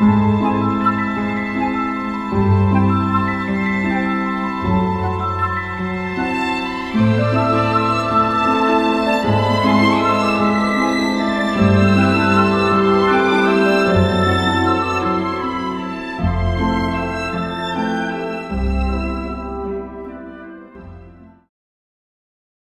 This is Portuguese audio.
Música